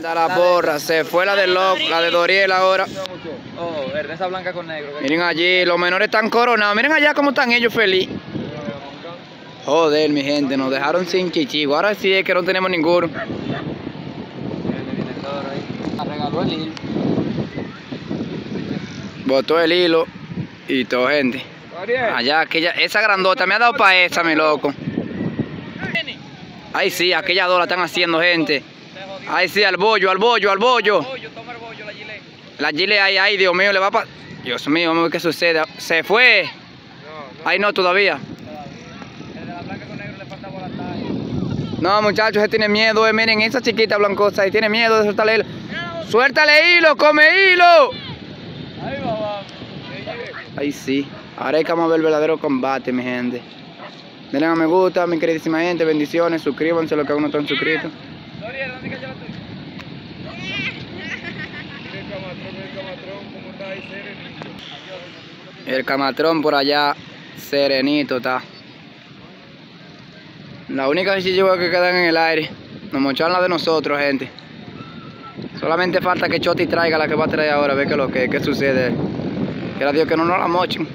Da la porra, se fue la de Loc, la de Doriel ahora. Oh, esa blanca con negro. Miren allí, los menores están coronados. Miren allá cómo están ellos feliz. Joder, mi gente, nos dejaron sin chichigo. Ahora sí es que no tenemos ninguno. Regaló el hilo. Botó el hilo y todo, gente. Allá, aquella, esa grandota me ha dado para esa, mi loco. Ay, sí, aquella dos la están haciendo, gente. Ay, sí, al bollo, al bollo, al bollo. toma el bollo, la gilet. La gilet ahí, ay, Dios mío, le va para... Dios mío, vamos a ver qué sucede. Se fue. Ay, no, todavía. El de la blanca con negro le falta. No, muchachos, se tiene miedo, eh. Miren, esa chiquita blancosa ahí tiene miedo de soltarle hilo. ¡Suéltale hilo, come hilo! Ahí va, va. Ahí sí. Ahora hay que vamos a ver el verdadero combate, mi gente. Denle a me gusta, mi queridísima gente. Bendiciones, suscríbanse los que aún no están suscritos. Doriel, ¿dónde cayó la tuya? El camatrón por allá, serenito está. La única chichigua que quedan en el aire. Nos mocharon la de nosotros, gente. Solamente falta que Choti traiga la que va a traer ahora, a ver qué lo que, qué sucede. Quiera Dios que no nos la mochen.